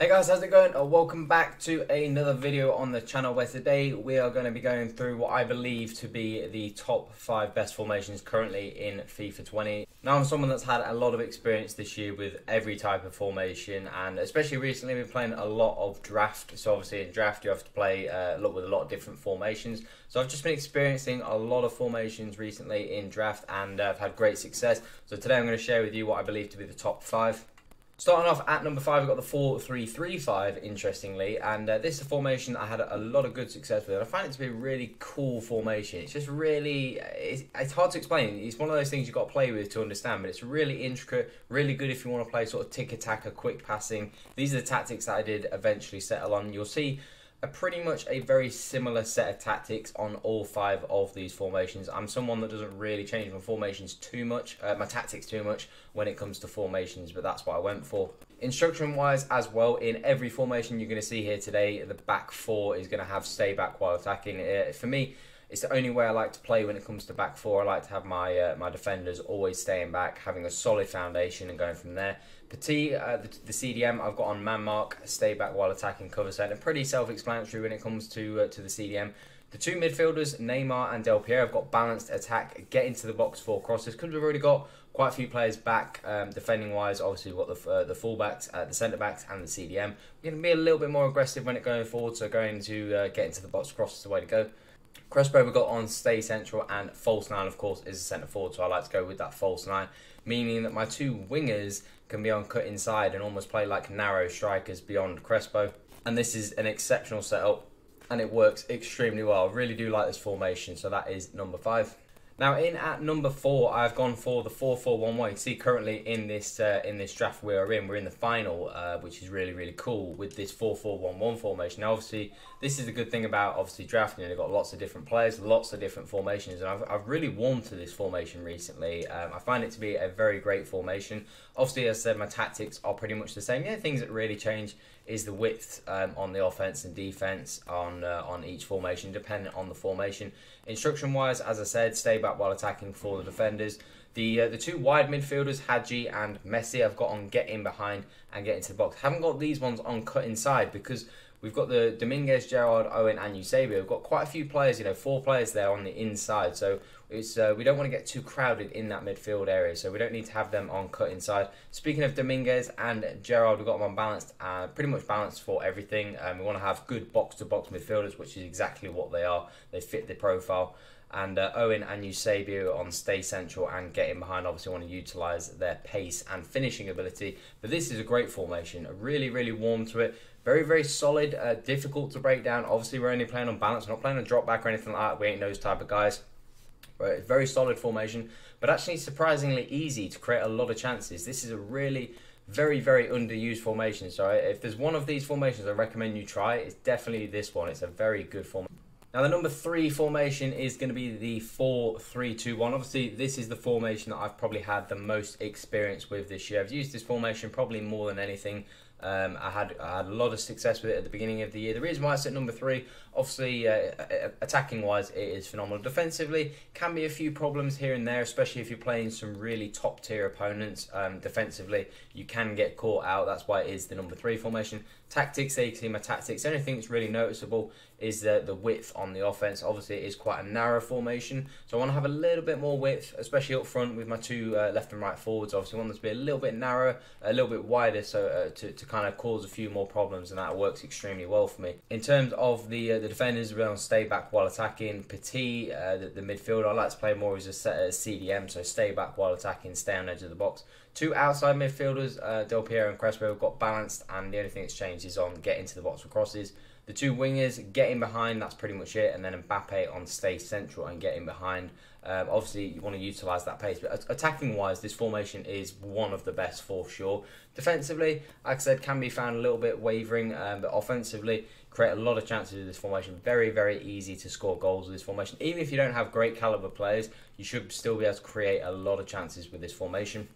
Hey guys, how's it going? Uh, welcome back to another video on the channel where today we are going to be going through what I believe to be the top 5 best formations currently in FIFA 20. Now I'm someone that's had a lot of experience this year with every type of formation and especially recently we've been playing a lot of draft. So obviously in draft you have to play uh, a lot with a lot of different formations. So I've just been experiencing a lot of formations recently in draft and uh, I've had great success. So today I'm going to share with you what I believe to be the top 5. Starting off at number five, we've got the 4-3-3-5, interestingly, and uh, this is a formation I had a, lot of good success with. I find it to be a really cool formation. It's just really, it's, it's, hard to explain. It's one of those things you've got to play with to understand, but it's really intricate, really good if you want to play sort of tiki-taka, quick passing. These are the tactics that I did eventually settle on. You'll see a pretty much a very similar set of tactics on all five of these formations. I'm someone that doesn't really change my formations too much, uh, my tactics too much when it comes to formations, but that's what I went for. Instruction wise, as well, in every formation you're going to see here today, the back four is going to have stay back while attacking. Uh, for me, it's the only way I like to play when it comes to back four. I like to have my uh, my defenders always staying back, having a solid foundation, and going from there. Petit, uh, the, the, CDM I've got on man mark, stay back while attacking cover and pretty self-explanatory when it comes to uh, to the CDM. The two midfielders, Neymar and Del Piero, have got balanced attack, get into the box for crosses. Because we've already got quite a few players back um, defending wise. Obviously, we've got the uh, the fullbacks, uh, the centre backs, and the CDM. We're going to be a little bit more aggressive when it going forward. So going to uh, get into the box cross is the way to go. Crespo got on stay central and false nine, of course, is a centre forward. So I like to go with that false nine, meaning that my two wingers can be on cut inside and almost play like narrow strikers beyond Crespo. And this is an exceptional setup and it works extremely well. I really do like this formation, so that is number five. Now in at number four, I've gone for the 4-4-1-1. You see currently in this uh, in this draft we are in, we're in the final, uh, which is really really cool with this 4-4-1-1 formation. Now obviously this is a good thing about obviously drafting. They've got lots of different players, lots of different formations, and I've, I've really warmed to this formation recently. Um, I find it to be a very great formation. Obviously, as I said, my tactics are pretty much the same. Yeah, things that really change is the width um, on the offense and defense on uh, on each formation, dependent on the formation. Instruction wise, as I said, stay while attacking for the defenders. The uh, the two wide midfielders, Hadji and Messi, I've got on get in behind and get into the box. Haven't got these ones on cut inside because we've got the Dominguez, Gerrard, Owen, and Eusebio. We've got quite a few players, you know, four players there on the inside. So it's uh, we don't want to get too crowded in that midfield area. So we don't need to have them on cut inside. Speaking of Dominguez and Gerrard, we've got them on balanced, uh, pretty much balanced for everything. Um, we want to have good box to box midfielders, which is exactly what they are. They fit the profile and uh, Owen and Eusebio on stay central and getting behind. Obviously, want to utilise their pace and finishing ability. But this is a great formation. Really, really warm to it. Very, very solid. Uh, difficult to break down. Obviously, we're only playing on balance. We're not playing on drop back or anything like that. We ain't those type of guys. Right, very solid formation, but actually surprisingly easy to create a lot of chances. This is a really very, very underused formation. So if there's one of these formations I recommend you try, it's definitely this one. It's a very good formation. Now, the number three formation is going to be the 4 3 2 1. Obviously, this is the formation that I've probably had the most experience with this year. I've used this formation probably more than anything um, I had I had a lot of success with it at the beginning of the year. The reason why it's at number three, obviously, uh, attacking wise, it is phenomenal. Defensively, can be a few problems here and there, especially if you're playing some really top tier opponents. Um, defensively, you can get caught out. That's why it is the number three formation. Tactics, can see my tactics. The only thing that's really noticeable is the, the width on the offense. Obviously, it is quite a narrow formation, so I want to have a little bit more width, especially up front with my two uh, left and right forwards. Obviously, want them to be a little bit narrower, a little bit wider, so uh, to, to kind of cause a few more problems, and that works extremely well for me. In terms of the uh, the defenders, we're on stay back while attacking. Petit, uh, the, the midfielder, I like to play more as a set, CDM, so stay back while attacking, stay on edge of the box. Two outside midfielders, uh, Del Piero and Crespo, have got balanced, and the only thing that's changed is on getting to the box for crosses. The two wingers getting behind, that's pretty much it, and then Mbappe on stay central and getting behind. Um, obviously, you want to utilise that pace, but attacking wise, this formation is one of the best for sure. Defensively, like I said, can be found a little bit wavering, um, but offensively, create a lot of chances with this formation. Very, very easy to score goals with this formation. Even if you don't have great caliber players, you should still be able to create a lot of chances with this formation.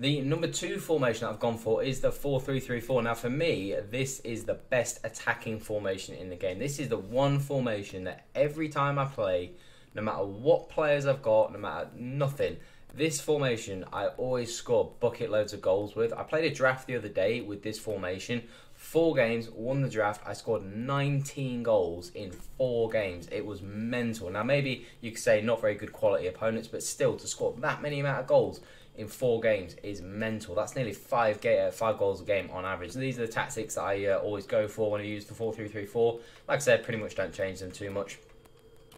The number two formation I've gone for is the 4-3-3-4. Now, for me, this is the best attacking formation in the game. This is the one formation that every time I play, no matter what players I've got, no matter nothing, This formation, I always score bucket loads of goals with. I played a draft the other day with this formation. Four games, won the draft. I scored 19 goals in four games. It was mental. Now, maybe you could say not very good quality opponents, but still to score that many amount of goals in four games is mental. That's nearly five ga- five goals a game on average. So these are the tactics that I uh, always go for when I use the 4-3-3-4. Like I said, pretty much don't change them too much.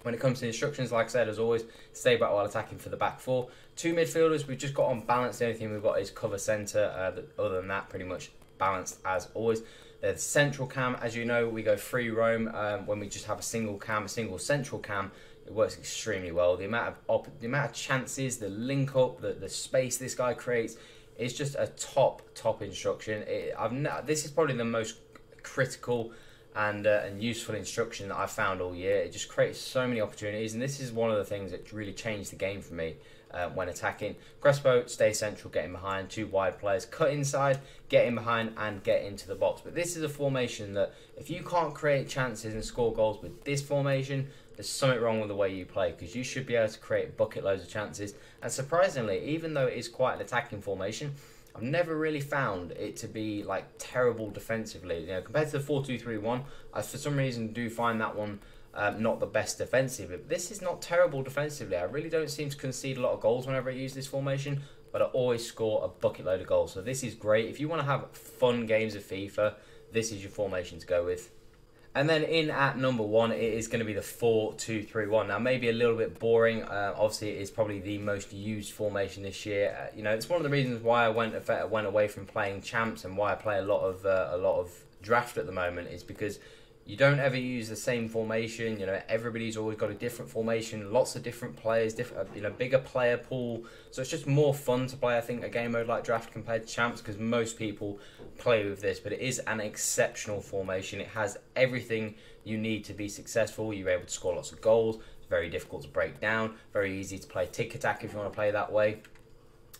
When it comes to instructions, like I said, as always, stay back while attacking for the back four. Two midfielders, we've just got on balance. The only thing we've got is cover centre. Uh, other than that, pretty much balanced as always. The central cam, as you know, we go free roam um, when we just have a single cam, a single central cam. It works extremely well. The amount of op- the amount of chances, the link up, the, the space this guy creates is just a top top instruction. It, I've this is probably the most critical and uh, and useful instruction that I've found all year. It just creates so many opportunities, and this is one of the things that really changed the game for me uh, when attacking. Crespo, stay central, getting behind, two wide players, cut inside, get in behind, and get into the box. But this is a formation that if you can't create chances and score goals with this formation, there's something wrong with the way you play because you should be able to create bucket loads of chances. And surprisingly, even though it is quite an attacking formation, I've never really found it to be like terrible defensively. You know, compared to the 4-2-3-1, I for some reason do find that one um, not the best defensively. But this is not terrible defensively. I really don't seem to concede a lot of goals whenever I use this formation, but I always score a bucket load of goals. So this is great. If you want to have fun games of FIFA, this is your formation to go with. And then in at number one, it is going to be the 4 2 3 1. Now, maybe a little bit boring. Uh, obviously, it is probably the most used formation this year. Uh, you know, it's one of the reasons why I went went away from playing champs and why I play a lot of uh, a lot of draft at the moment is because you don't ever use the same formation. You know, everybody's always got a different formation, lots of different players, different, uh, you know, bigger player pool. So it's just more fun to play. I think a game mode like draft compared to champs because most people play with this. But it is an exceptional formation. It has everything you need to be successful. You're able to score lots of goals. It's very difficult to break down. Very easy to play tiki-taka if you want to play that way.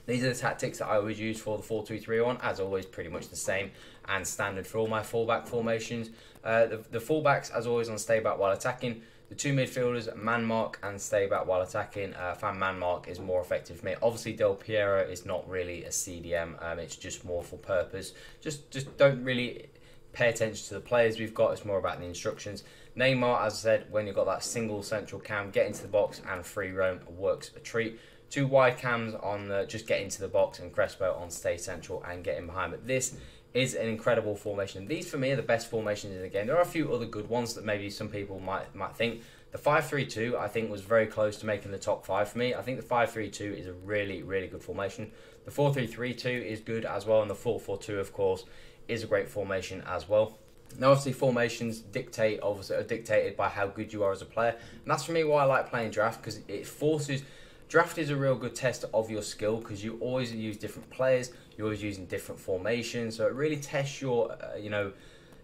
These are the tactics that I always use for the 4-2-3-1, as always, pretty much the same and standard for all my fullback formations. Uh, the, the fullbacks, as always, on stay back while attacking. The two midfielders, man mark and stay back while attacking. Uh, fan man mark is more effective for me. Obviously, Del Piero is not really a CDM. Um, it's just more for purpose. Just just don't really pay attention to the players we've got. It's more about the instructions. Neymar, as I said, when you've got that single central cam, get into the box and free roam works a treat. Two wide cams on the, just get into the box and Crespo on stay central and get in behind. But this is an incredible formation. These for me are the best formations in the game. There are a few other good ones that maybe some people might might think. The 5-3-2 I think was very close to making the top 5 for me. I think the 5-3-2 is a really really good formation. The 4-3-3-2 is good as well and the 4-4-2 of course is a great formation as well. Now, obviously, formations dictate obviously are dictated by how good you are as a player, and that's for me why I like playing draft because it forces Draft is a real good test of your skill because you always use different players, you're always using different formations, so it really tests your, uh, you know,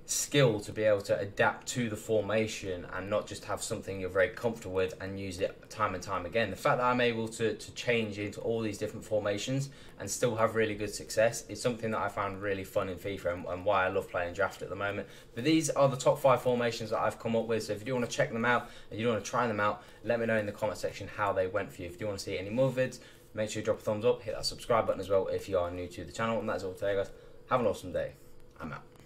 skill to be able to adapt to the formation and not just have something you're very comfortable with and use it time and time again. The fact that I'm able to, to change into all these different formations and still have really good success is something that I found really fun in FIFA and, and why I love playing draft at the moment. But these are the top five formations that I've come up with. So if you do want to check them out and you do want to try them out, let me know in the comment section how they went for you. If you want to see any more vids, make sure you drop a thumbs up, hit that subscribe button as well if you are new to the channel. And that's all today guys. Have an awesome day. I'm out.